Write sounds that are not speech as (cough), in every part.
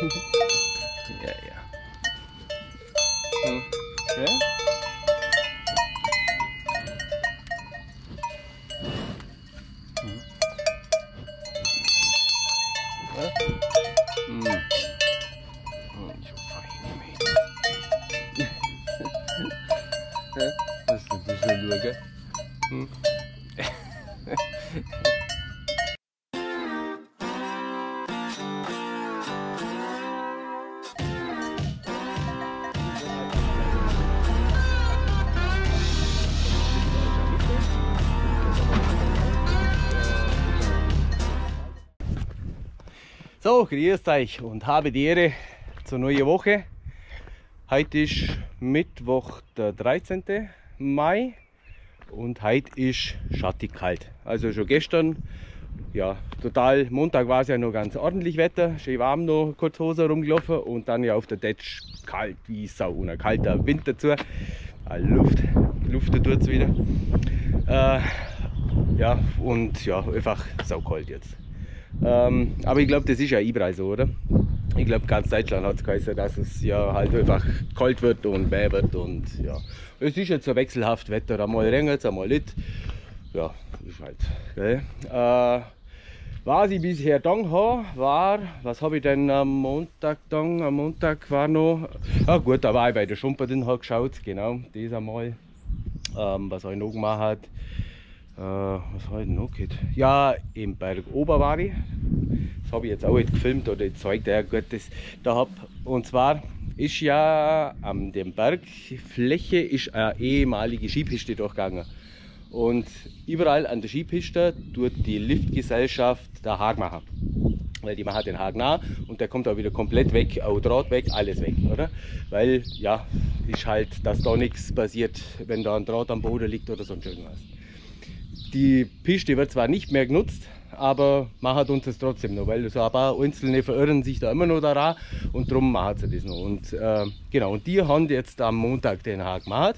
ja, ja. Hm. Ja? Grüßt euch und habe die Ehre zur neuen Woche. Heute ist Mittwoch, der 13. Mai und heute ist schattig kalt. Also schon gestern, ja, total, Montag war es ja noch ganz ordentlich Wetter, schön warm noch, kurz Hose rumgelaufen und dann ja auf der Detsch kalt wie Sau und ein kalter Wind dazu. Ah, Luft, Luft tut es wieder. Äh, ja, und ja, einfach saukalt jetzt. Ähm, aber ich glaube, das ist ja überall so, oder? Ich glaube, ganz Deutschland hat es geheißen, dass es ja halt einfach kalt wird und weh wird und ja. Es ist jetzt so wechselhaft Wetter, einmal regnet es, einmal nicht. Ja, ist halt, gell? Äh, was ich bisher dann habe, war, was habe ich denn am Montag dann? Am Montag war noch, ah gut, da war ich bei der Schumperin, habe geschaut, genau, das einmal. Ähm, was habe ich noch gemacht? Äh, was ich denn noch gehört? Ja, im Berg Oberwari. Das habe ich jetzt auch nicht gefilmt oder gezeigt, ja gut, das da hab. Und zwar ist ja an der Bergfläche ist eine ehemalige Skipiste durchgegangen. Und überall an der Skipiste tut die Liftgesellschaft der Haag machen. Weil die machen den Haag nah und der kommt auch wieder komplett weg, auch Draht weg, alles weg, oder? Weil, ja, ist halt, dass da nichts passiert, wenn da ein Draht am Boden liegt oder sonst irgendwas. Die Piste wird zwar nicht mehr genutzt, aber man hat uns das trotzdem noch, weil so ein paar Einzelne verirren sich da immer noch daran und darum machen sie das noch. Und äh, genau, und die haben jetzt am Montag den Haag gemacht,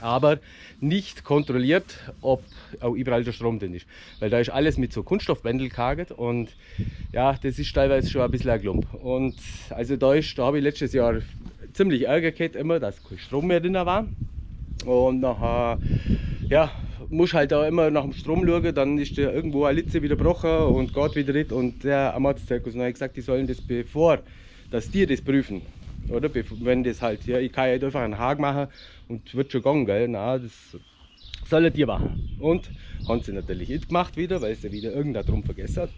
aber nicht kontrolliert, ob auch überall der Strom drin ist. Weil da ist alles mit so Kunststoffbändel gehagelt und ja, das ist teilweise schon ein bisschen ein Klump. Und also da, da habe ich letztes Jahr ziemlich Ärger gehabt, immer, dass kein Strom mehr drin war. Und nachher, ja, muss halt auch immer nach dem Strom schauen, dann ist der irgendwo eine Litze wieder gebrochen und geht wieder nicht. Und der Amazzirkus hat gesagt, die sollen das bevor, dass die das prüfen. Oder? Wenn das halt, ja, ich kann ja einfach einen Haken machen und wird schon gehen, gell? Nein, das sollen die machen. Und haben sie natürlich nicht gemacht wieder, weil sie wieder irgendein Drum vergessen hat.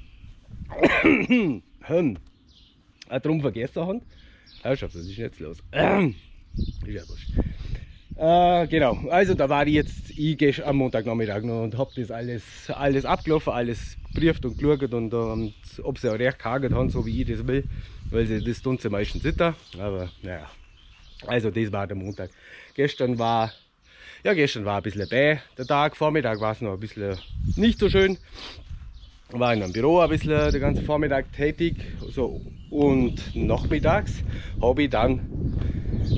(coughs) Drum vergessen haben. Herrschaft, was ist jetzt los? (coughs) ist ja wurscht. Äh, genau, also da war ich jetzt ich am Montagnachmittag noch und habe das alles, alles abgelaufen, alles geprüft und geschaut und, und ob sie auch recht gehagelt haben, so wie ich das will, weil sie, das tun sie meistens nicht. Aber naja, also das war der Montag. Gestern war, ja gestern war ein bisschen bäh, der Tag, Vormittag war es noch ein bisschen nicht so schön. War in einem Büro ein bisschen den ganzen Vormittag tätig so, und nachmittags habe ich dann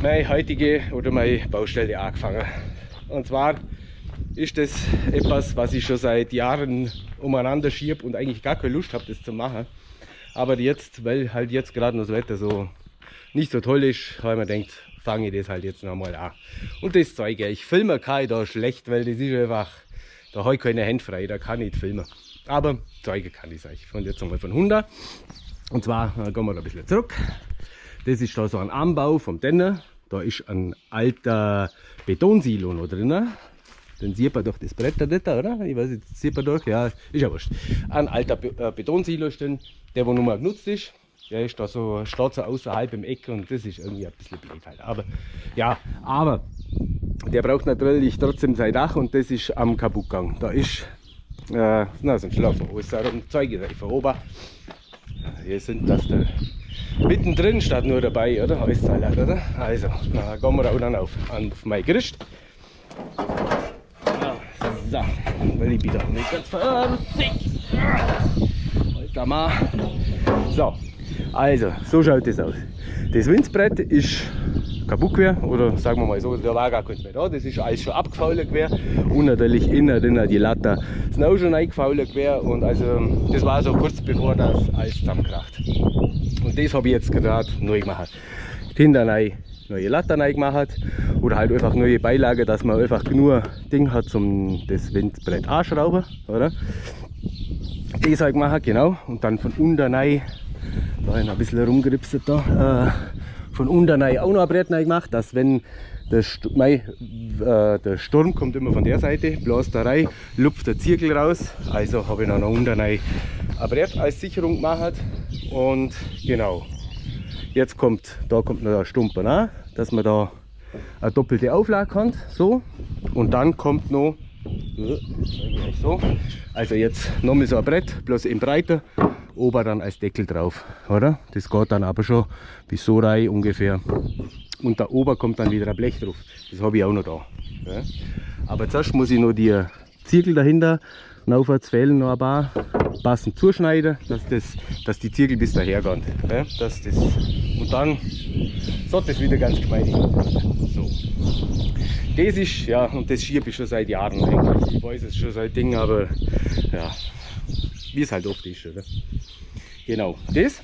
meine heutige oder meine Baustelle angefangen. Und zwar ist das etwas, was ich schon seit Jahren umeinander schiebe und eigentlich gar keine Lust habe, das zu machen. Aber jetzt, weil halt jetzt gerade das Wetter so nicht so toll ist, habe ich mir gedacht, fange ich das halt jetzt nochmal an. Und das zeige ich. Ich filme kann da schlecht, weil das ist einfach, da habe ich keine Hände frei, da kann ich nicht filmen. Aber zeigen kann ich es euch. Von jetzt einmal von 100. Und zwar gehen wir da ein bisschen zurück. Das ist da so ein Anbau vom Denner. Da ist ein alter Betonsilo noch drin. Den sieht man durch das Brett da nicht, oder? Ich weiß nicht, sieht man durch? Ja, ist ja wurscht. Ein alter äh, Betonsilo ist den, der wo noch mal genutzt ist. Der ist da so, steht so außerhalb im Eck und das ist irgendwie ein bisschen blöd halt. Aber ja, aber der braucht natürlich trotzdem sein Dach und das ist am Kaputtgang. Da ist, äh, na, so ein darum zeige ich euch von oben. Hier sind das der mittendrin statt nur dabei, oder? Halt, oder? Also, na, gehen wir auch dann auf, auf mein Gerüst. So, weil ich wieder nicht ganz fertig. Alter mal. So, also, so schaut das aus. Das Windsbrett ist kaputt gewesen, oder sagen wir mal so, da war gar keins mehr da. Das ist alles schon abgefallen gewesen. Und natürlich innen drin die Latte ist auch schon eingefallen gewesen. Und also, das war so kurz bevor das alles zusammenkracht. Und das habe ich jetzt gerade neu gemacht. Hinter rein neue Latten gemacht oder halt einfach neue Beilage, dass man einfach genug Ding hat zum das Windbrett anschrauben, oder? Das halt gemacht, genau. Und dann von unten rein, da ein bisschen rumgeripset da, äh, von unten rein auch noch ein Brett gemacht, dass wenn der, St Mei, äh, der Sturm kommt immer von der Seite, bläst da rein, lupft der Zirkel raus. Also habe ich noch unten ein Brett als Sicherung gemacht. Und genau, Jetzt kommt, da kommt noch der Stumper an, dass man da eine doppelte Auflage hat. So. Und dann kommt noch, so, also jetzt nochmal so ein Brett, bloß in breiter, oben dann als Deckel drauf. Oder? Das geht dann aber schon bis so rein ungefähr. Und da oben kommt dann wieder ein Blech drauf. Das habe ich auch noch da. Ja. Aber zuerst muss ich noch die Ziegel dahinter aufwärts fehlen noch ein paar passend zuschneiden, dass, das, dass die Ziegel bis daher gehen. Ja, dass das, und dann sollte das wieder ganz geschmeidig so. Das ist, ja, und das schiebe ich schon seit Jahren eigentlich. Ich weiß es schon seit Dingen, aber ja, wie es halt oft ist. Oder? Genau, das.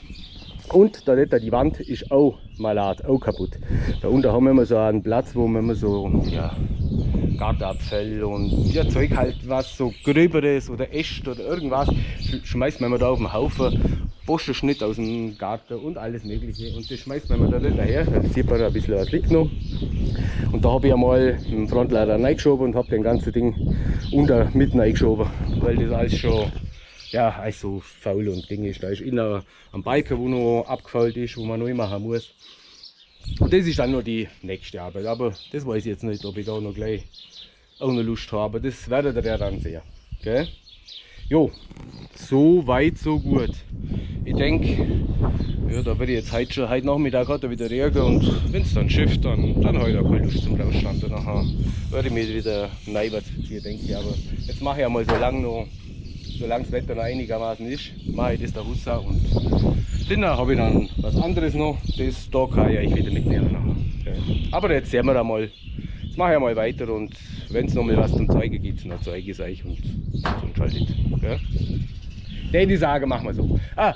Und da die Wand ist auch malat, auch kaputt. Da unten haben wir so einen Platz, wo wir so ja, Gartenabfall und ja, Zeug halt, was so gröberes oder Äste oder irgendwas, schmeißt man da auf den Haufen. Boschenschnitt aus dem Garten und alles mögliche. Und das schmeißt man da nicht daher, da sieht man ein bisschen was liegt noch. Und da habe ich einmal im Frontlader reingeschoben und habe den ganzen Ding unter mitten reingeschoben, weil das alles schon ja, also faul und Ding ist. Da ist innen ein Balken, wo noch abgefault ist, wo man neu machen muss. Und das ist dann nur die nächste Arbeit. Aber das weiß ich jetzt nicht, ob ich da noch gleich auch noch Lust habe. Das werdet ihr dann sehen. Gell? Jo, so weit, so gut. Ich denke, ja, da werde ich jetzt heute schon, heute Nachmittag er wieder Regen und wenn es dann schifft, dann, dann habe ich auch keine Lust zum Rausstand. Nachher werde ich mich wieder neiwärts verziehen, denke ich. Aber jetzt mache ich einmal so lange noch, solange das Wetter noch einigermaßen ist, mache ich das da raus und Dinner habe ich dann was anderes noch. Das da kann ich wieder mitnehmen. Aber jetzt sehen wir einmal. Jetzt mache ich einmal weiter und wenn es noch mal was zum Zeigen gibt, dann zeige ich es euch und nicht. Okay. Den die sagen, machen wir so. Ah,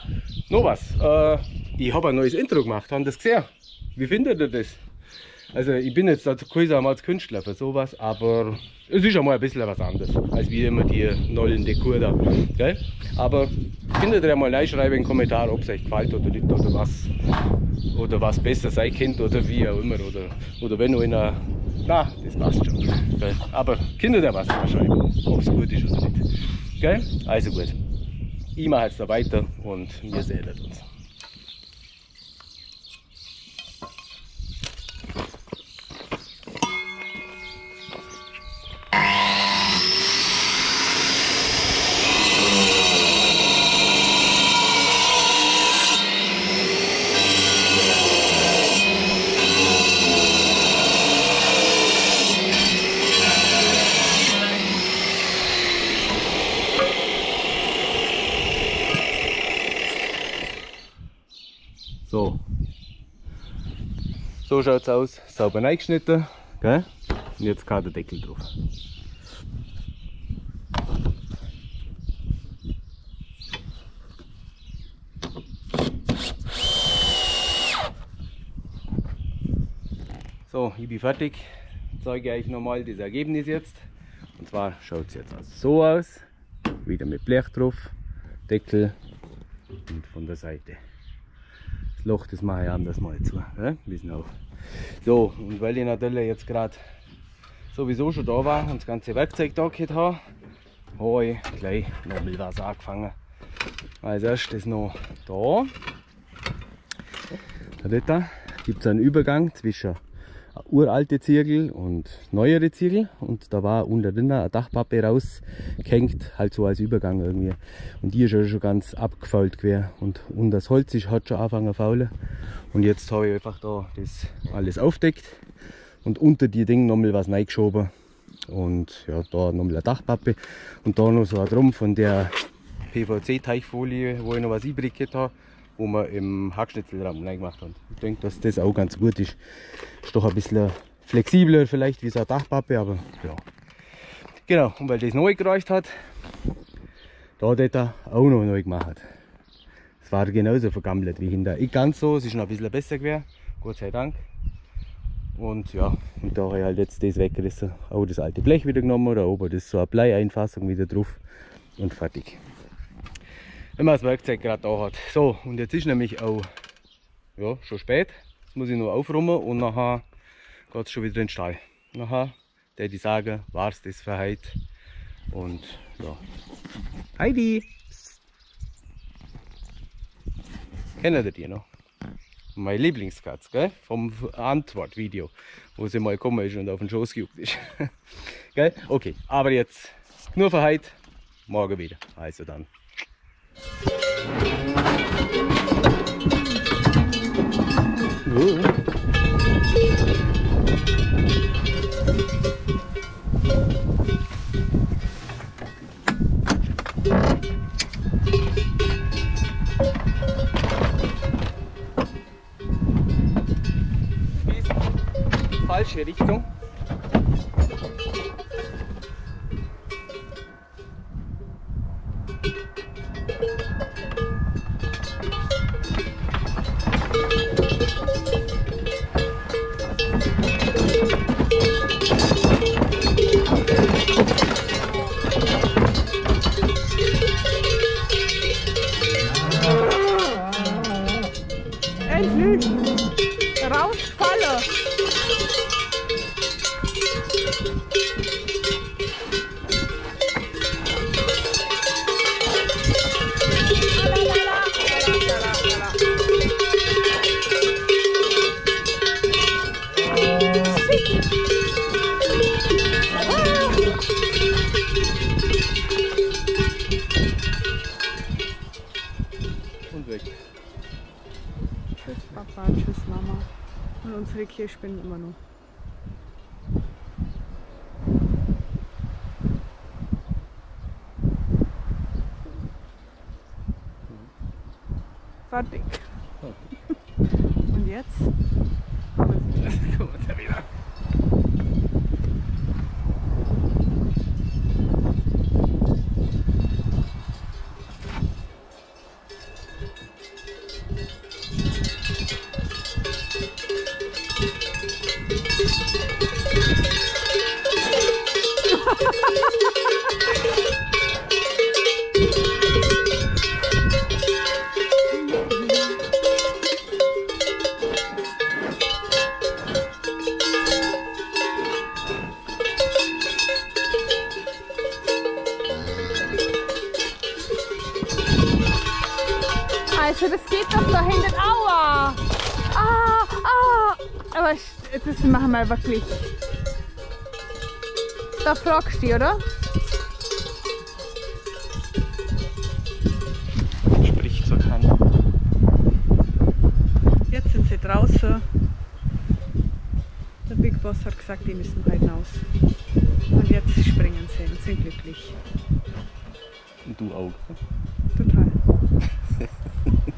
noch was. Äh, ich habe ein neues Intro gemacht, haben das gesehen? Wie findet ihr das? Also ich bin jetzt als als Künstler für sowas, aber es ist schon mal ein bisschen was anderes, als wie immer die nollen Dekor da. Gell? Aber findet ihr mal reinschreiben in den Kommentar, ob es euch gefällt oder nicht oder was oder was besser sein könnte oder wie auch immer oder, oder wenn einer na, das passt schon. Gell? Aber Kinder der was schreiben, ob es gut ist oder nicht. Gell? Also gut. Ich mache jetzt da weiter und wir sehen uns. So schaut es aus, sauber eingeschnitten. Gell? Und jetzt kann der Deckel drauf. So, ich bin fertig. Ich zeige euch nochmal das Ergebnis jetzt. Und zwar schaut es jetzt so aus. Wieder mit Blech drauf, Deckel und von der Seite. Loch, das mache ich anders mal zu. Ne? Wissen auch. So, und weil ich natürlich jetzt gerade sowieso schon da war und das ganze Werkzeug da gehabt habe, habe ich gleich noch mit was angefangen. Als erstes noch da. Da gibt es einen Übergang zwischen uralte Ziegel und neuere Ziegel und da war unter drin eine Dachpappe rausgehängt, halt so als Übergang irgendwie. Und die ist ja schon ganz abgefault quer und, und das Holz ist, hat schon angefangen zu faulen. Und jetzt habe ich einfach da das alles aufdeckt und unter die Dinge nochmal was reingeschoben. Und ja, da nochmal eine Dachpappe und da noch so ein Drum von der PVC-Teichfolie, wo ich noch was übrig habe wo wir im Hackschnitzelrahmen gemacht haben. Ich denke, dass das auch ganz gut ist. Ist doch ein bisschen flexibler vielleicht wie so eine Dachpappe, aber ja. Genau, und weil das neu gereicht hat, da hat er auch noch neu gemacht. Es war genauso vergammelt wie hinter. Ich ganz so, es ist noch ein bisschen besser gewesen. Gott sei Dank. Und ja, und da habe ich halt jetzt das weggerissen. Auch das alte Blech wieder genommen oder oben das so eine Bleieinfassung wieder drauf und fertig. Wenn man das Werkzeug gerade da hat. So, und jetzt ist nämlich auch ja, schon spät. Jetzt muss ich nur aufräumen und nachher geht es schon wieder in den Stall. Nachher der die sagen, war es das für heute. Und ja. Heidi! Kennen ihr die noch? Meine Lieblingskatze, gell? Vom Antwortvideo, wo sie mal gekommen ist und auf den Schoß gejuckt ist. (laughs) gell? Okay, aber jetzt nur für heute. Morgen wieder. Also dann. Ooh. Fertig. Und jetzt? Wir wirklich. Da fragst du, oder? Spricht so kann. Jetzt sind sie draußen. Der Big Boss hat gesagt, die müssen heute raus. Und jetzt springen sie und sind glücklich. Und du auch? Total. (laughs)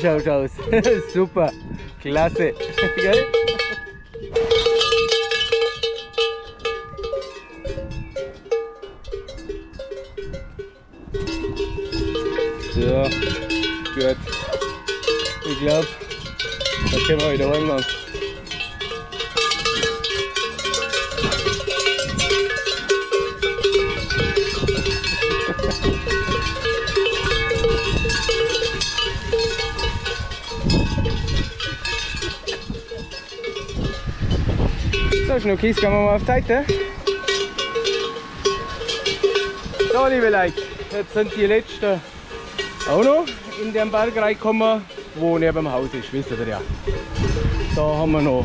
schaut aus. (laughs) Super. Klasse. Gell? (laughs) So, gut. Ich glaube, da können wir wieder heimgehen. So, Schnuckis, gehen wir mal auf die Seite. So, liebe Leute, jetzt sind die letzten auch noch in den Berg reinkommen, wo neben dem Haus ist, wisst ihr ja. Da haben wir noch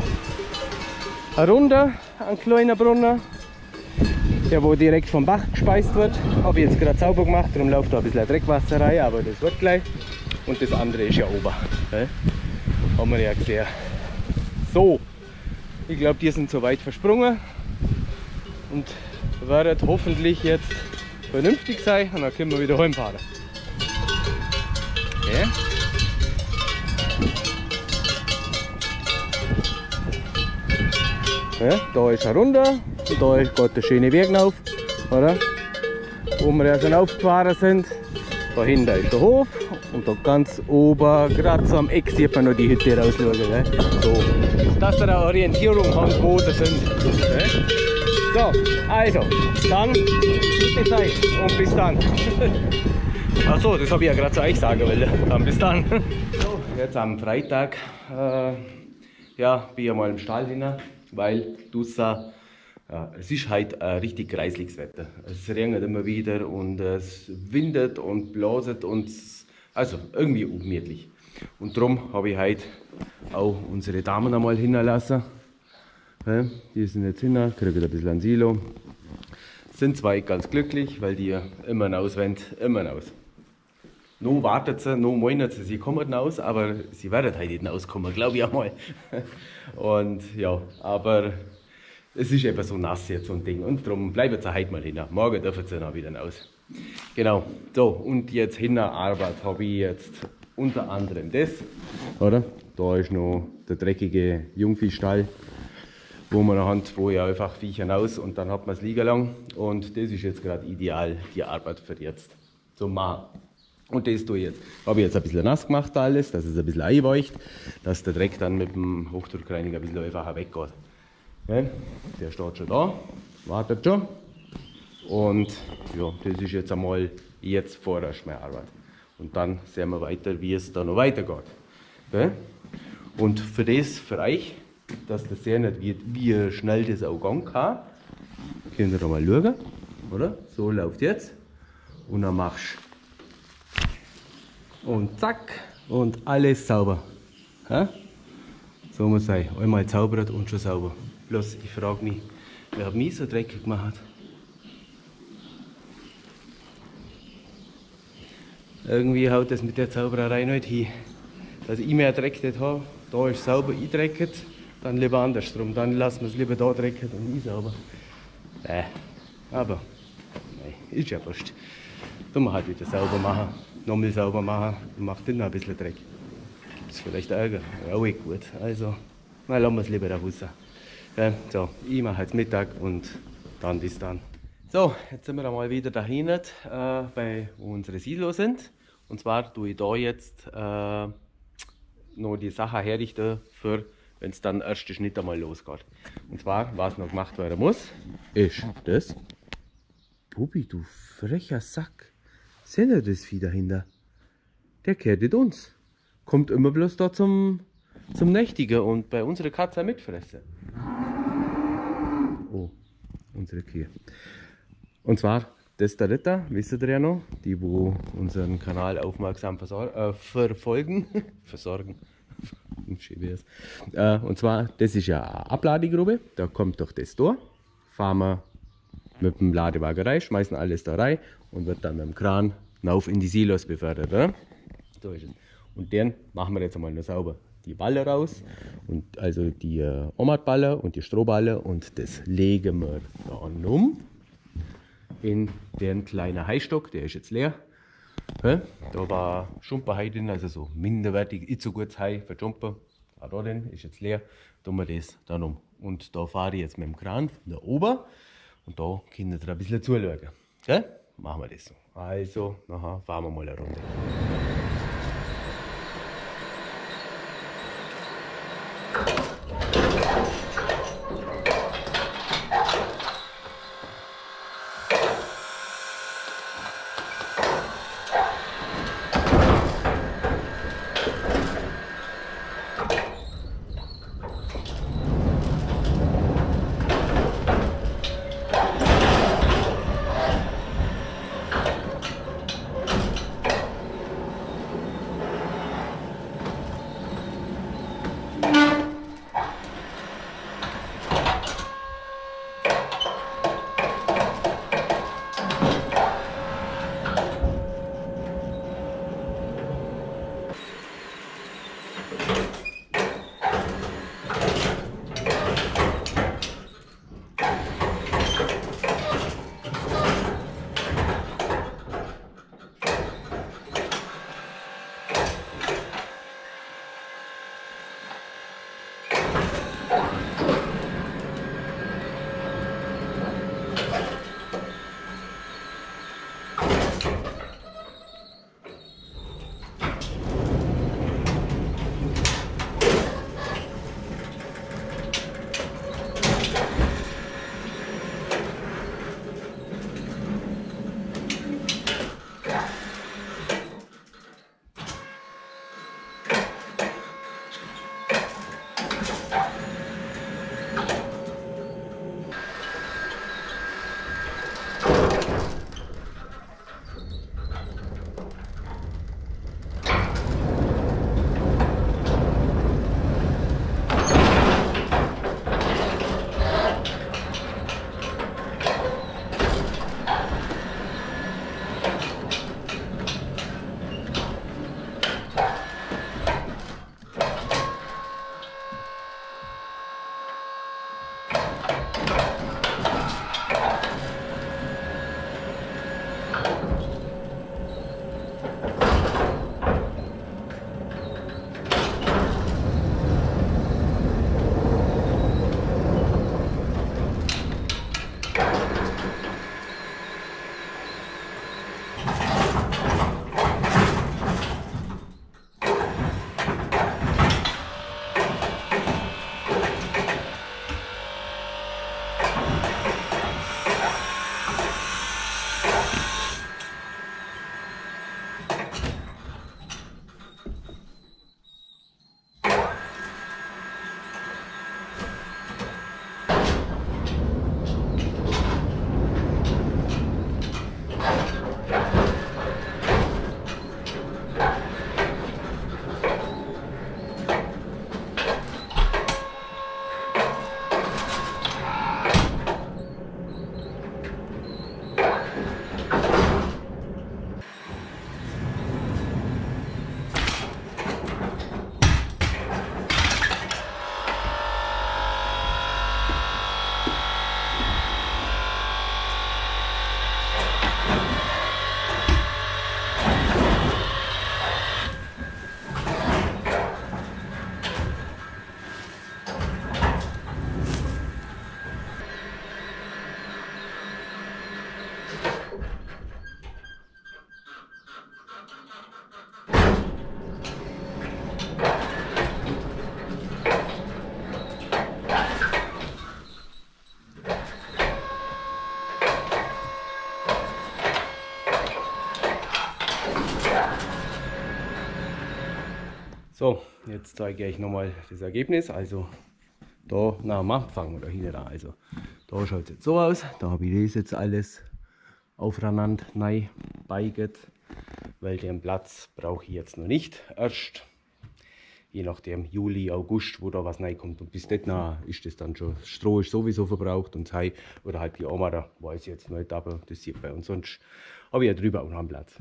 eine Runde, einen kleinen Brunnen, der wo direkt vom Bach gespeist wird. Habe ich jetzt gerade sauber gemacht, darum läuft da ein bisschen Dreckwasser rein, aber das wird gleich. Und das andere ist ja oben. Ne? Haben wir ja gesehen. So, ich glaube, die sind soweit versprungen und werden hoffentlich jetzt vernünftig sein und dann können wir wieder heimfahren. Okay. Ja, da ist er runter und da geht der schöne Weg auf, oder? Wo wir ja schon aufgefahren sind. Da hinten ist der Hof und da ganz oben, gerade so am Eck, sieht man noch die Hütte rausschauen. Gell? So, dass ihr eine Orientierung habt, wo sie sind. Gell? So, also, dann gute Zeit und bis dann. (laughs) Achso, das habe ich ja gerade zu euch sagen wollen. Dann bis dann. So, jetzt am Freitag äh, ja, bin ich mal im Stall hin, weil du ja, es ist halt ein richtig kreisliches Wetter. Es regnet immer wieder und es windet und blaset und also irgendwie ungemütlich. Und darum habe ich heute auch unsere Damen einmal hinlassen. Die sind jetzt hin, kriegen ein bisschen ein Silo. Sind zwei ganz glücklich, weil die immer raus wollen, immer raus. Nun wartet sie, nun meinen sie, sie kommen raus, aber sie werden heute nicht rauskommen, glaube ich einmal. (laughs) Und ja, aber es ist eben so nass jetzt so ein Ding und darum bleiben sie heute mal hin. Morgen dürfen sie dann wieder raus. Genau, so und jetzt hinter Arbeit habe ich jetzt unter anderem das, oder? Da ist noch der dreckige Jungviehstall, wo man Hand, wo ja einfach Viecher raus und dann hat man es liegen lang und das ist jetzt gerade ideal, die Arbeit für jetzt zum machen. Und das tue ich jetzt. Habe ich jetzt ein bisschen nass gemacht alles, dass es ein bisschen einweicht, dass der Dreck dann mit dem Hochdruckreiniger ein bisschen einfacher weggeht. Ja, der steht schon da, wartet schon. Und ja, das ist jetzt einmal jetzt vorerst meine Arbeit. Und dann sehen wir weiter, wie es da noch weitergeht. Ja? Und für das, für euch, dass das sehen nicht, wie, wie schnell das auch gehen kann, könnt ihr da mal schauen, oder? So läuft jetzt. Und dann machst und zack und alles sauber. So muss sein. Einmal zaubert und schon sauber. Bloß ich frage mich, wer hat mich so dreckig gemacht? Irgendwie haut das mit der Zaubererei nicht hin. Dass ich mehr Dreck dort habe, da ist sauber eindrecket, dann lieber andersrum. Dann lassen wir es lieber da drecken und ich sauber. Äh, aber, nein, ist ja wurscht. Da muss halt wieder sauber machen, nochmal sauber machen und macht dann noch ein bisschen Dreck. Gibt es vielleicht Ärger? Ja, auch gut. Also, na, lassen wir es lieber raus. Ja, so, ich mache jetzt Mittag und dann bis dann. So, jetzt sind wir einmal wieder dahin, äh, bei wo unsere Silos sind. Und zwar tue ich da jetzt äh, noch die Sache herrichten, für wenn es dann erste Schnitt einmal losgeht. Und zwar, was noch gemacht werden muss, ist das. Bubi, du frecher Sack. Seht ihr das Vieh dahinter? Der kehrt nicht uns. Kommt immer bloß da zum, zum Nächtigen und bei unserer Katze mitfressen. Oh, unsere Kühe. Und zwar, das der Ritter, wisst ihr ja noch, die wo unseren Kanal aufmerksam äh, verfolgen, (laughs) versorgen. (laughs) äh, und zwar, das ist ja eine Abladegrube, da kommt doch das Tor, fahren wir mit dem Ladewagen rein, schmeißen alles da rein und wird dann mit dem Kran rauf in die Silos befördert. Oder? So ist es. Und den machen wir jetzt einmal noch sauber. Die Balle raus, und also die äh, Omatballe und die Strohballe und das legen wir dann um in den kleinen Heistock, der ist jetzt leer. Da war Schumperhai drin, also so minderwertig, nicht so gutes Hai für Jumper. Auch da drin ist jetzt leer, tun wir das dann um. Und da fahre ich jetzt mit dem Kran von da oben und da könnt ihr ein bisschen zuschauen. Machen wir das so. Also, nachher fahren wir mal eine Runde. Jetzt zeige ich euch nochmal das Ergebnis. Also da, na, fangen wir da hinten an. Also da schaut es jetzt so aus. Da habe ich das jetzt alles aufeinander neu beiget, weil den Platz brauche ich jetzt noch nicht. Erst je nachdem Juli, August, wo da was neu kommt. Und bis dahin ist das dann schon, Stroh ist sowieso verbraucht und Hai oder halt die Amara, weiß ich jetzt nicht, aber das sieht man. Und sonst habe ich ja drüber auch noch einen Platz,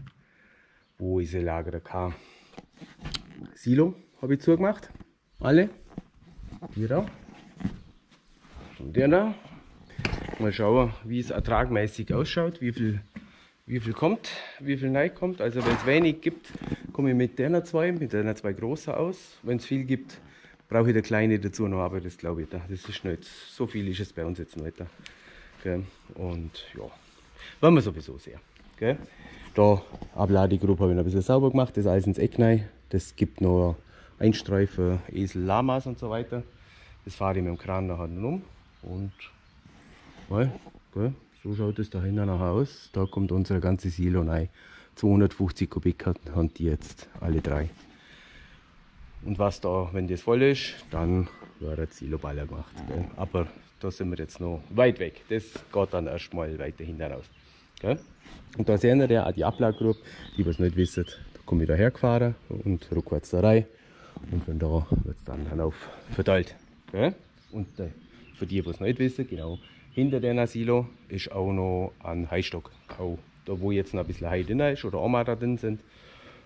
wo ich sie lagern kann. Silo habe ich zugemacht, alle. Hier da. Und der da. Mal schauen, wie es ertragmäßig ausschaut, wie viel, wie viel kommt, wie viel neu kommt. Also wenn es wenig gibt, komme ich mit der zwei, mit der zwei großen aus. Wenn es viel gibt, brauche ich der kleine dazu noch, aber das glaube ich, das ist nicht, so viel ist es bei uns jetzt nicht. Gell? Und ja, wollen wir sowieso sehen. Gell? Da Abladegruppe habe ich noch ein bisschen sauber gemacht, das alles ins Eck rein. Das gibt noch Einstreifen, Esel, Lamas und so weiter. Das fahre ich mit dem Kran nachher um. Und weil, gell, so schaut es da hinten nachher aus. Da kommt unsere ganze Silo rein. 250 Kubik haben die jetzt alle drei. Und was da, wenn das voll ist, dann wird der Siloballer gemacht. Gell? Aber da sind wir jetzt noch weit weg. Das geht dann erstmal weiter hinten raus. Gell? Und da sehen wir ja auch die Ablagergruppe, die was nicht wissen, da komme ich da hergefahren und rückwärts da rein. Und von da wird es dann auf verteilt. Gell? Und äh, für die, die es nicht wissen, genau, hinter dem Silo ist auch noch ein Heistock. Auch da, wo jetzt noch ein bisschen Hai drin ist oder Oma da drin sind,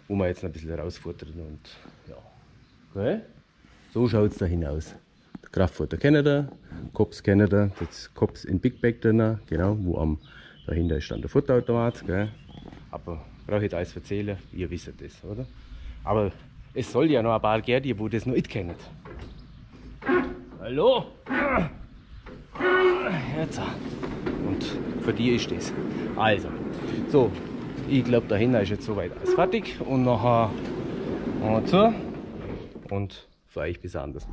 wo man jetzt noch ein bisschen rausfuttern. Und ja, okay. so schaut es da hinaus. Kraftfutter kennt ihr, Kops kennt ihr, das Kops in Big Bag drin, genau, wo am dahinter ist dann der Futterautomat. Gell. Aber brauche ich jetzt alles erzählen, ihr wisst das, oder? Aber es soll ja noch ein paar geben, die das noch nicht kennen. Hallo? Jetzt. Und für die ist das. Also, so, ich glaube dahinter ist jetzt soweit alles fertig und nachher zu und für euch bis anders.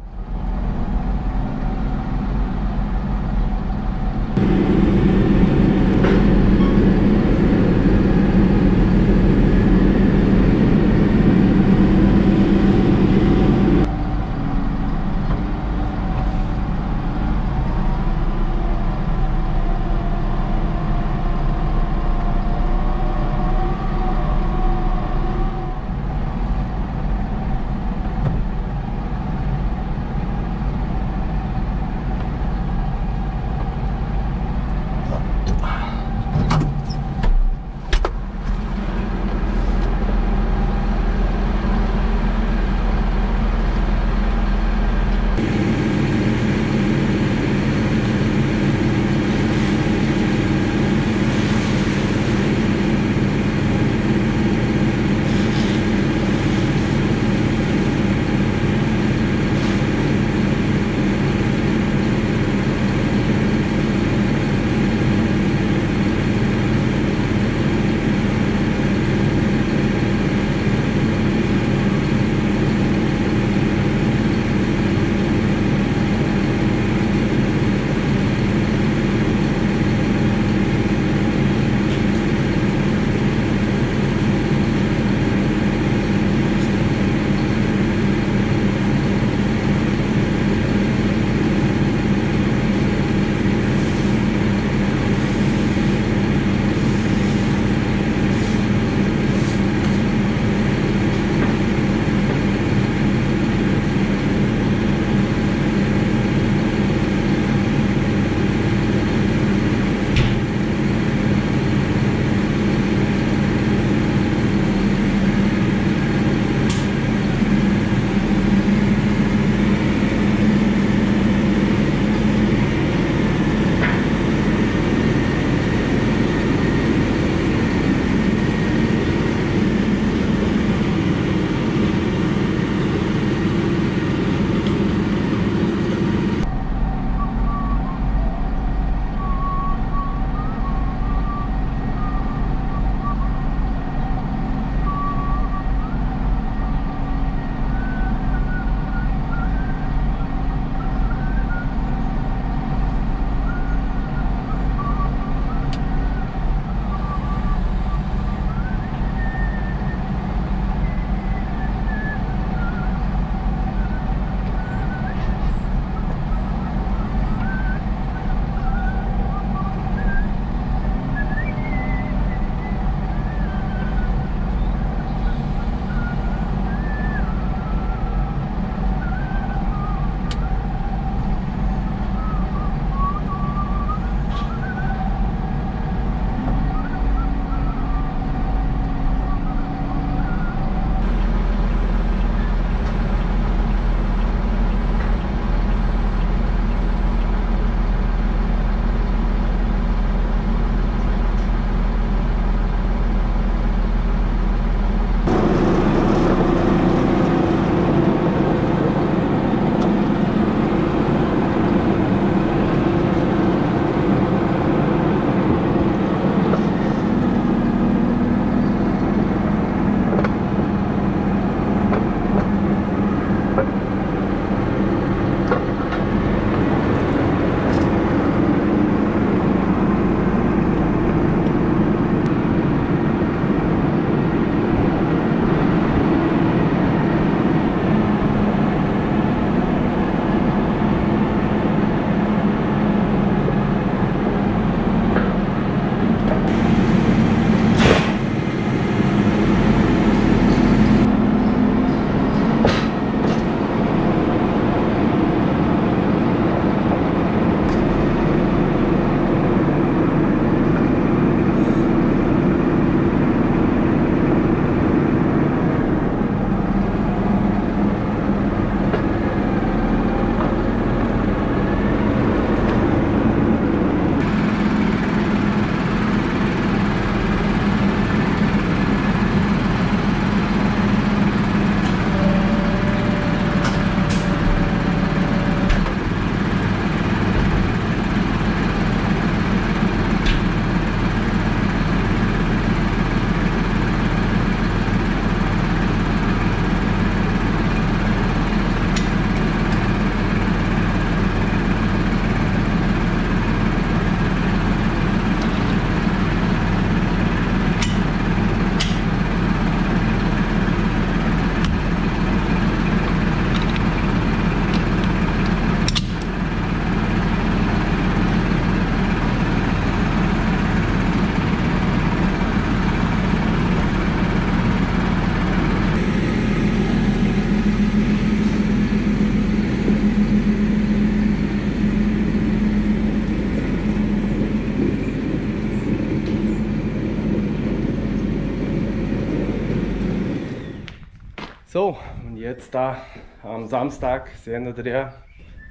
So, und jetzt da am Samstag sehen wir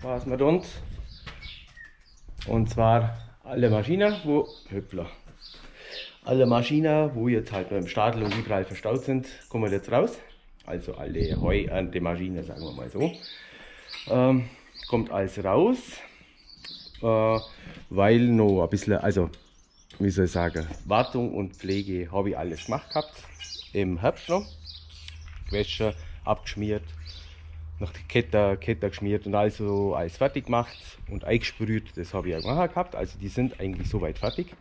was wir tun. Und zwar alle Maschinen, wo, Hüppler, alle Maschinen, wo jetzt halt nur im Stadel und überall verstaut sind, kommen jetzt raus. Also alle Heuernte-Maschinen, sagen wir mal so. Ähm, kommt alles raus, äh, weil noch ein bisschen, also wie soll ich sagen, Wartung und Pflege habe ich alles gemacht gehabt. Im Herbst noch. Gewaschen, abgeschmiert, nach der Kette, Kette geschmiert und also alles fertig gemacht und eingesprüht. Das habe ich auch gemacht gehabt. Also die sind eigentlich soweit fertig.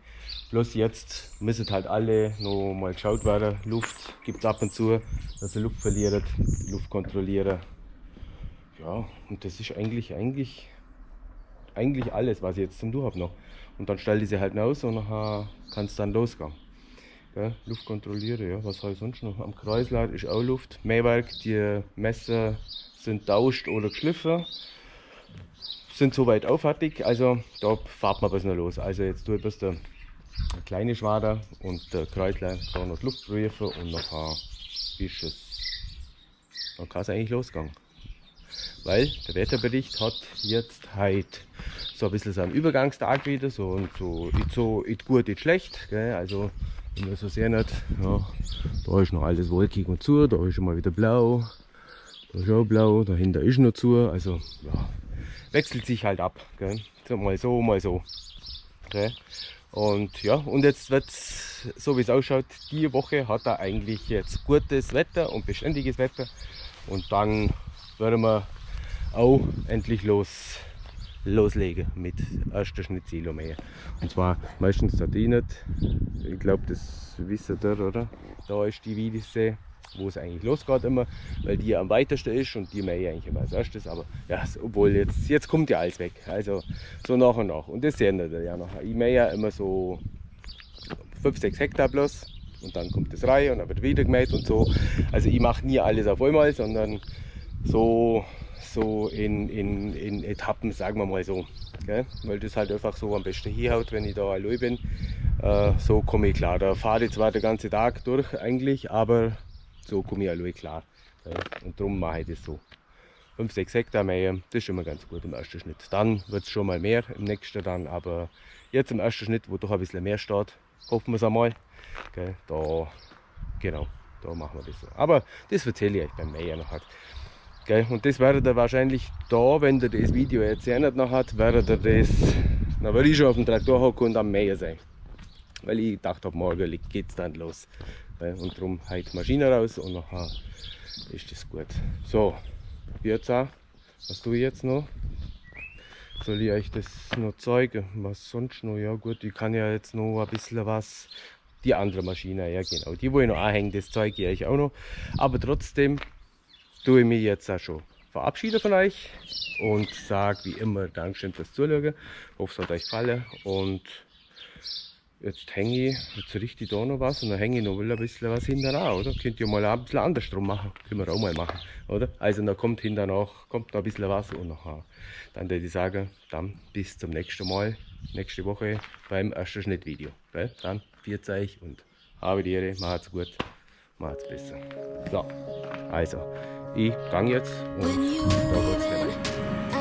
Bloß jetzt müssen halt alle noch mal geschaut werden. Luft gibt es ab und zu, dass sie Luft verlieren, Luft kontrollieren. Ja, und das ist eigentlich, eigentlich, eigentlich alles, was ich jetzt zum Tun habe noch. Und dann stelle ich sie halt aus und dann kann es dann losgehen. Ja, Luft kontrolliere, ja, was habe ich sonst noch? Am Kreislauf ist auch Luft. Mähwerk, die Messer sind tauscht oder geschliffen. Sind soweit auch fertig, also da fahrt man was noch los. Also jetzt tue ich bloß der kleine Schwader und der Kreisler kann noch Luft prüfen und nachher ist es, dann kann es eigentlich losgehen. Weil der Wetterbericht hat jetzt heute so ein bisschen so einen Übergangstag wieder, so und so, nicht so, nicht gut, nicht schlecht. Gell? Also, wenn man so sehen hat, ja, da ist noch alles wolkig und zu, da ist schon mal wieder blau, da ist auch blau, dahinter ist noch zu. Also, ja, wechselt sich halt ab. Gell? So, mal so, mal so. Gell? Und ja, und jetzt wird so wie es ausschaut, die Woche hat er eigentlich jetzt gutes Wetter und beständiges Wetter. Und dann werden wir auch endlich los loslegen mit erster Schnittsilo mehr. Und zwar meistens da nicht. Ich glaube, das wisst ihr, oder? Da ist die Wiedesee, wo es eigentlich losgeht immer, weil die am weitesten ist und die mähe eigentlich immer als erstes. Aber ja, obwohl jetzt, jetzt kommt ja alles weg. Also so nach und nach. Und das sehen wir ja noch. Ich mähe ja immer so 5, 6 Hektar bloß und dann kommt das Reihe und dann wird wieder gemäht und so. Also ich mache nie alles auf einmal, sondern so so in, in, in Etappen, sagen wir mal so. Gell? Weil das halt einfach so am besten hinhaut, wenn ich da allein bin. Äh, so komme ich klar. Da fahre ich zwar den ganzen Tag durch eigentlich, aber so komme ich allein klar. Gell? Und darum mache ich das so. 5, 6 Hektar mähen, das ist immer ganz gut im ersten Schnitt. Dann wird es schon mal mehr im nächsten dann, aber jetzt im ersten Schnitt, wo doch ein bisschen mehr steht, hoffen wir es einmal. Gell? Da, genau, da machen wir das so. Aber das erzähle ich euch beim Mähen noch. Halt. Gell? Und das werdet ihr wahrscheinlich da, wenn ihr das Video jetzt nicht noch hat, werdet ihr das, dann würde ich schon auf dem Traktor hocken und am Mähen sein. Weil ich dachte, ab morgen geht es dann los. Gell? Und darum halt Maschine raus und nachher ist das gut. So, jetzt auch, was tue ich jetzt noch? Soll ich euch das noch zeigen? Was sonst noch? Ja gut, ich kann ja jetzt noch ein bisschen was die andere Maschine, ja genau, die wo ich noch anhängen, das zeige ich euch auch noch. Aber trotzdem tue ich mich jetzt auch schon verabschieden von euch und sage wie immer Dankeschön fürs Zuschauen. Ich hoffe, es hat euch gefallen und jetzt hänge ich, jetzt richte ich da noch was und dann hänge ich noch ein bisschen was hinterher, oder? Könnt ihr mal ein bisschen andersrum machen, können wir auch mal machen, oder? Also dann kommt hinterher kommt noch ein bisschen was und nachher, dann würde ich sagen, dann bis zum nächsten Mal, nächste Woche beim ersten Schnittvideo. Gell? Dann, viert euch und habe die Ehre, macht's gut, macht's besser. So, also. Ich gang jetzt und da gleich.